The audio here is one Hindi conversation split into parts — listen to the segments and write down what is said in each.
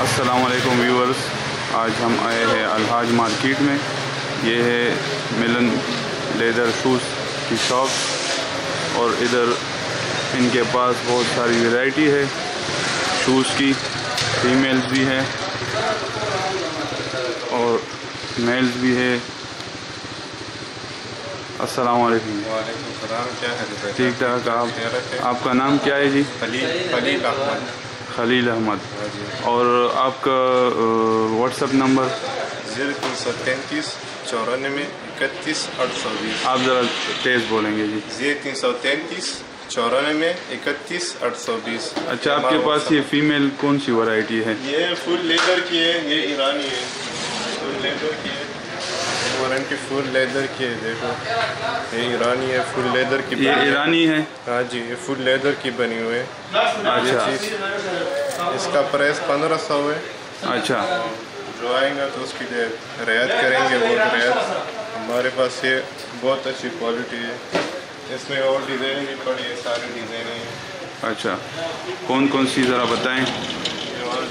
अस्सलाम वालेकुम व्यूअर्स आज हम आए हैं अलहाज मार्केट में। ये है मिलन लेदर शूज़ की शॉप और इधर इनके पास बहुत सारी वैरायटी है। शूज़ की फीमेल्स भी हैं और मेल्स भी है। अस्सलाम वालेकुम वालेकुम सलाम क्या है ठीक ठाक आप? आपका नाम क्या है जी? खलील खलील अहमद। खलील अहमद। और आपका व्हाट्सएप नंबर? ज़ीरो तीन सौ तैंतीस चौरानवे इकतीस आठ सौ बीस। आप ज़रा तेज़ बोलेंगे जी। ज़ीरो तीन सौ तैंतीस चौरानवे इकतीस आठ सौ बीस। अच्छा आपके पास ये फीमेल कौन सी वैरायटी है? ये फुल लेदर की है ये ईरानी है। फुल लेदर की है। वारंटी फुल लेदर की है देखो। ये ईरानी है फुल लेदर की ये ईरानी है? हाँ जी ये फुल लेदर की बनी हुई है। अच्छा। इसका प्राइस पंद्रह सौ है। अच्छा। जो आएगा तो उसकी रियायत करेंगे वो रियायत। हमारे पास ये बहुत अच्छी क्वालिटी है। इसमें और डिज़ाइन भी पड़ी है सारी डिज़ाइन है। अच्छा। कौन कौन सी ज़रा बताएँ?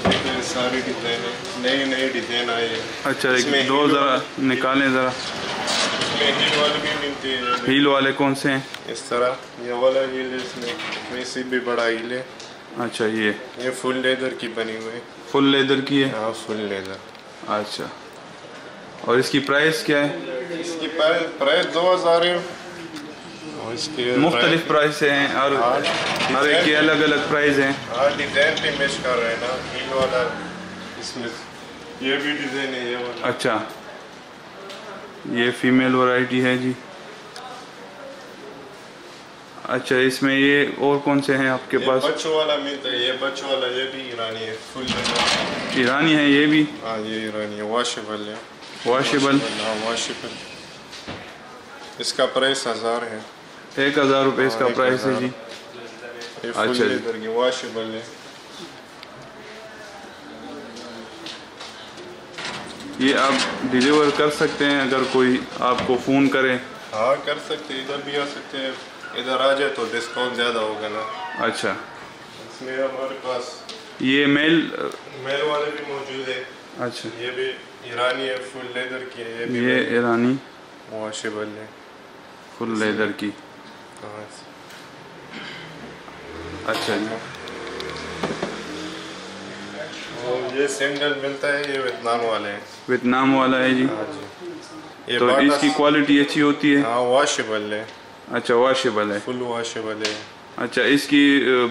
ये और सारी डिज़ाइन है अच्छा एक दो ज़रा निकालें ज़रा। हील वाली भी मिलती है। हील वाले कौन से हैं? इस तरह ये वाला हील है इसमें इसमें से भी बड़ा हील है। अच्छा ये। ये फुल लेदर की बनी हुई है। फुल लेदर की है? हाँ फुल लेदर। अच्छा। और इसकी प्राइस क्या है? इसकी प्राइस दो हज़ार है। इसकी मुख्तलिफ़ प्राइस हैं और हाँ, हर एक के अलग अलग प्राइस हैं। हाँ डिज़ाइन भी मैच कर रहे हैं ना हील वाला इसमें। ये भी डिज़ाइन है ये वाला। अच्छा। ये फीमेल वैरायटी है जी। अच्छा इसमें ये और कौन से हैं आपके पास? बच्चों वाला मिलता है ये बच्चों वाला ये भी ईरानी है फुल ईरानी है ये भी? हाँ ये ईरानी है वॉशेबल है। वॉशेबल हाँ वॉशेबल इसका प्राइस हज़ार है। एक हज़ार रुपये इसका हाँ, प्राइस है जी। अच्छा जी। वॉशेबल है ये आप डिलीवर कर सकते हैं अगर कोई आपको फ़ोन करे। हाँ कर सकते हैं इधर भी आ सकते हैं। इधर आ जाए तो डिस्काउंट ज़्यादा होगा ना। अच्छा। इसमें हमारे पास ये मेल मेल वाले भी मौजूद है। अच्छा। ये भी ईरानी है फुल लेदर की है ये भी ये ईरानी। वॉशेबल है। फुल लेदर की। हाँ अच्छा जी और ये सैंडल मिलता है ये वियतनाम वाले हैं वियतनाम वाला है जी जी ये तो इसकी क्वालिटी अच्छी होती है? हाँ वॉशेबल है अच्छा वॉशेबल है फुल वॉशेबल है अच्छा इसकी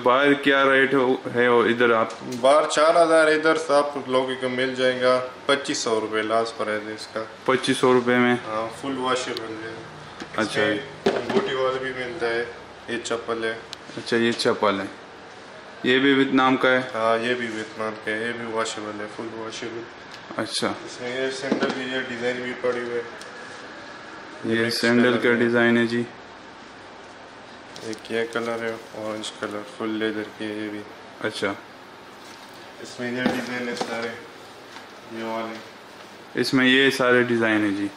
बाहर क्या रेट है और इधर आप? बाहर चार हज़ार इधर आप लोगों को मिल जाएगा। पच्चीस सौ रुपये लास्ट प्राइस है इसका। पच्चीस सौ रुपये में? हाँ फुल वॉशेबल है। अच्छा। अंगूठी वाला भी मिलता है ये चप्पल है। अच्छा ये चप्पल है। ये भी वियतनाम का है? हाँ ये भी वियतनाम का है ये भी वॉशेबल है फुल वॉशेबल अच्छा। इसमें ये सैंडल की ये डिज़ाइन भी पड़ी हुई है। ये सैंडल का डिज़ाइन है जी। एक ये कलर है ऑरेंज कलर फुल लेदर की है ये भी। अच्छा। इसमें ये डिज़ाइन है सारे ये वाले। इसमें ये सारे डिज़ाइन है जी।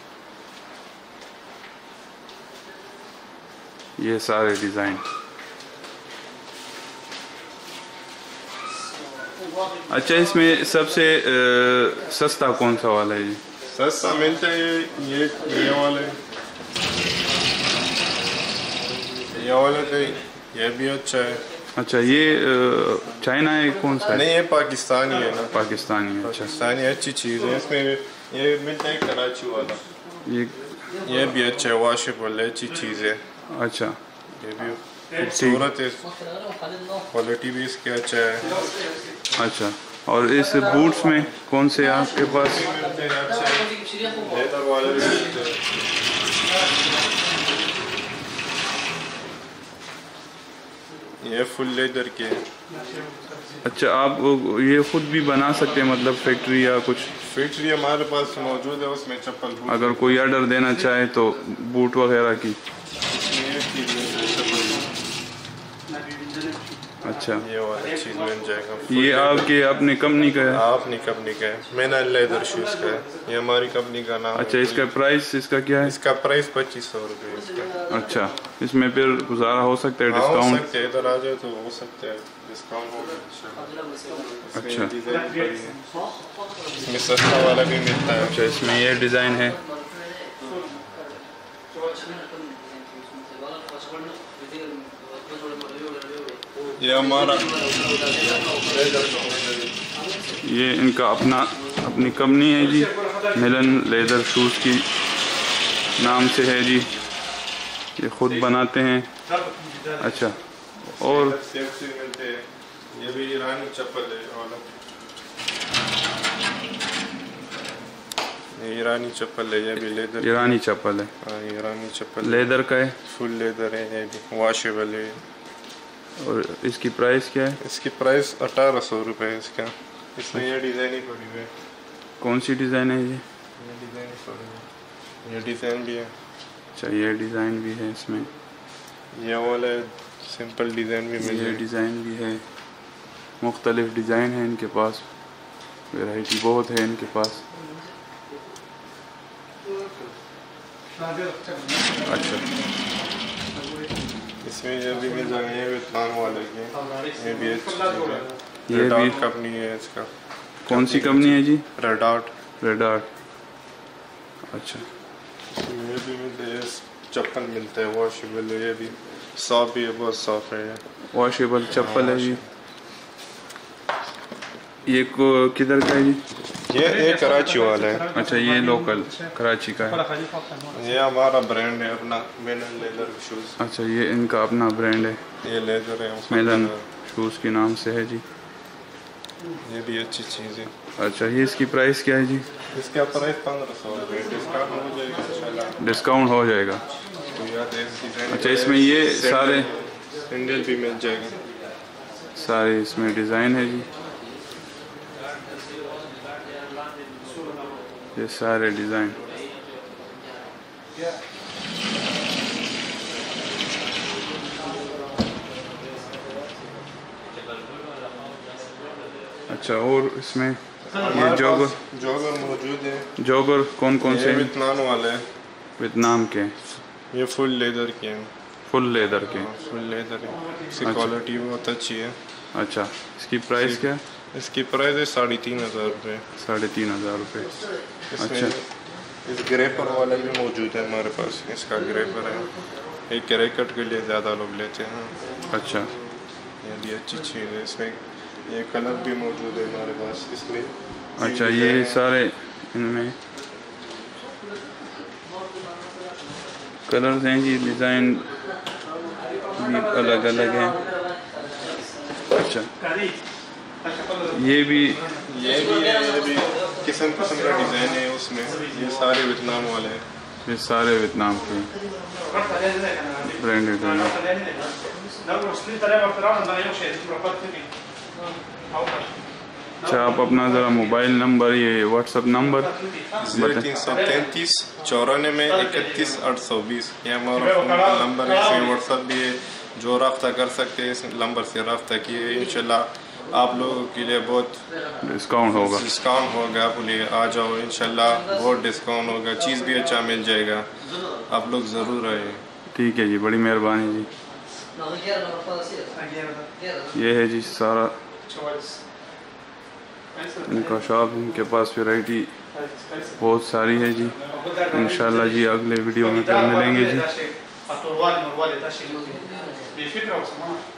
ये सारे डिज़ाइन। अच्छा इसमें सबसे सस्ता कौन सा वाला है? जी सस्ता मिलता है ये ये ये वाले ये वाले तो ये भी अच्छा है। अच्छा ये चाइना है कौन सा है? नहीं ये पाकिस्तानी है ना। पाकिस्तानी है अच्छा। पाकिस्तानी अच्छी चीज़ है। इसमें ये मिलता है कराची वाला। ये ये भी अच्छा है वॉशेबल है अच्छी चीज़ है। अच्छा। खूबसूरत क्वालिटी भी इसकी अच्छा है? अच्छा। और इस बूट्स में कौन से आपके पास? ये फुल लेदर के अच्छा आप ये खुद भी बना सकते हैं मतलब फैक्ट्री या कुछ? फैक्ट्री हमारे पास मौजूद है उसमें चप्पल अगर कोई ऑर्डर देना चाहे तो बूट वगैरह की ये चीज़ मिल जाएगी, चप्पल बूट। अच्छा। ये वाला चीज़ मिल जाएगा ये आपके अपने कंपनी का है? आपने कंपनी का है। मैंने लेदर शूज़ का है। ये हमारी कंपनी का नाम अच्छा इसका प्राइस इसका क्या है? इसका प्राइस पच्चीस सौ रुपये अच्छा इसमें फिर गुजारा हो सकता है हाँ डिस्काउंट सकते इधर आ जाए तो हो सकता है डिस्काउंट अच्छा। है। इसमें सस्ता वाला भी मिलता है। अच्छा इसमें ये डिज़ाइन है। ये हमारा ये इनका अपना अपनी कंपनी है जी मिलन लेदर शूज़ की नाम से है जी। ये ख़ुद बनाते हैं। अच्छा और ये भी ईरानी चप्पल है ये ईरानी चप्पल है ये भी लेदर। ईरानी चप्पल है। हाँ ईरानी चप्पल। लेदर का है। फुल लेदर है ये भी वॉशेबल है। और इसकी प्राइस क्या है? इसकी प्राइस अठारह सौ रुपये है इसका। इसमें ये डिज़ाइन ही पड़ी हुई है। कौन सी डिज़ाइन है ये? ये डिज़ाइन ही पड़ी हुई है। ये डिज़ाइन भी है। अच्छा ये डिज़ाइन भी है इसमें। ये वाला सिंपल डिज़ाइन भी मिल ये डिज़ाइन भी है। मुख्तलिफ़ डिज़ाइन है इनके पास। वैरायटी बहुत है इनके पास। अच्छा। इसमें भी मिल जाएगा थान वाले के ये भी अच्छी है। ये भी- कंपनी है इसका। कौन सी कंपनी है जी? रेड आर्ट रेड आर्ट अच्छा। ये भी मिलते हैं चप्पल मिलते हैं वॉशेबल है ये भी। सॉफ्ट भी है बहुत सॉफ्ट है ये। वॉशेबल चप्पल है जी। ये को किधर का है जी? ये ये कराची वाला है। अच्छा ये लोकल कराची का है। ये हमारा ब्रांड है अपना मेनल लेदर शूज़ अच्छा ये इनका अपना ब्रांड है। ये लेदर है मिलन। शूज़ के नाम से है जी। ये भी अच्छी चीज़ है। अच्छा ये इसकी प्राइस क्या है जी? इसका प्राइस पंद्रह सौ डिस्काउंट हो जाएगा डिस्काउंट हो जाएगा। तो अच्छा इसमें ये सारे सैंडल भी मिल जाएगा। सारे इसमें डिज़ाइन है जी। ये सारे डिज़ाइन। अच्छा और इसमें ये जॉगर? जॉगर मौजूद है। जॉगर कौन कौन से हैं? वितनान वाले है। वियतनाम के। ये फुल लेदर के हैं। फुल लेदर के। फुल लेदर है इसकी अच्छा। क्वालिटी बहुत अच्छी है। अच्छा इसकी प्राइस क्या? है इसकी प्राइस है साढ़े तीन हज़ार रुपये साढ़े तीन हज़ार रुपये अच्छा। इस ग्रेपर वाला भी मौजूद है हमारे पास। इसका ग्रेपर है। एक क्रिकेट के लिए ज़्यादा लोग लेते हैं। अच्छा। ये भी अच्छी चीज़ है। इसमें ये कलर भी मौजूद है हमारे पास। इसमें अच्छा ये सारे इनमें कलर्स हैं जी डिज़ाइन भी अलग अलग हैं। अच्छा। ये भी ये भी है ये भी। किस्म किस्म का डिज़ाइन है उसमें। ये सारे वियतनाम वाले हैं। ये सारे वियतनाम के ब्रांडेड हैं। अच्छा आप अपना ज़रा मोबाइल नंबर ये व्हाट्सअप नंबर तीन सौ तैंतीस चौरानवे इकतीस आठ सौ बीस। ये हमारा फ़ोन का नंबर है इसमें व्हाट्सअप भी है। जो रब्ता कर सकते हैं इस नंबर से रब्ता किए इंशाल्लाह। आप लोगों के लिए बहुत डिस्काउंट होगा। डिस्काउंट होगा आप लिए आ जाओ इंशाल्लाह बहुत डिस्काउंट होगा चीज़ भी अच्छा मिल जाएगा। आप लोग ज़रूर आए। ठीक है जी बड़ी मेहरबानी जी। ये है जी सारा इनका शॉप इनके पास वैरायटी बहुत सारी है जी। इंशाल्लाह जी अगले वीडियो में फिर मिलेंगे जी।